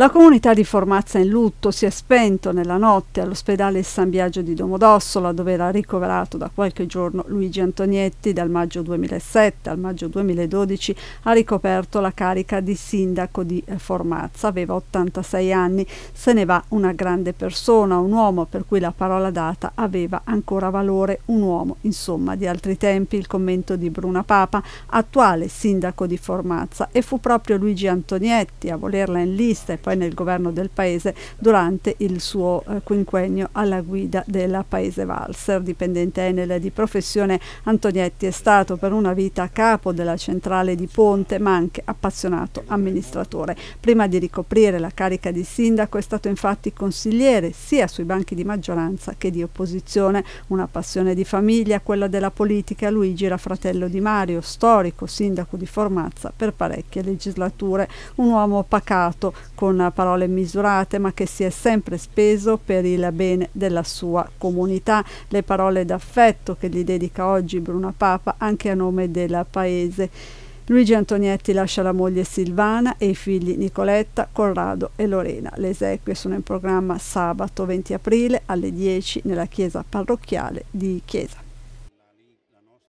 La comunità di Formazza in lutto si è spento nella notte all'ospedale San Biagio di Domodossola dove era ricoverato da qualche giorno Luigi Antonietti. Dal maggio 2007 al maggio 2012 ha ricoperto la carica di sindaco di eh, Formazza, aveva 86 anni, se ne va una grande persona, un uomo per cui la parola data aveva ancora valore, un uomo insomma di altri tempi, il commento di Bruna Papa, attuale sindaco di Formazza e fu proprio Luigi Antonietti a volerla in lista e poi poi nel governo del paese durante il suo eh, quinquennio alla guida della Paese Valser. Dipendente Enel di professione, Antonietti è stato per una vita capo della centrale di Ponte, ma anche appassionato amministratore. Prima di ricoprire la carica di sindaco è stato infatti consigliere sia sui banchi di maggioranza che di opposizione. Una passione di famiglia, quella della politica. Luigi era fratello di Mario, storico sindaco di Formazza per parecchie legislature, un uomo pacato con parole misurate, ma che si è sempre speso per il bene della sua comunità. Le parole d'affetto che gli dedica oggi Bruna Papa anche a nome del paese. Luigi Antonietti lascia la moglie Silvana e i figli Nicoletta, Corrado e Lorena. Le esequie sono in programma sabato 20 aprile alle 10 nella chiesa parrocchiale di Chiesa.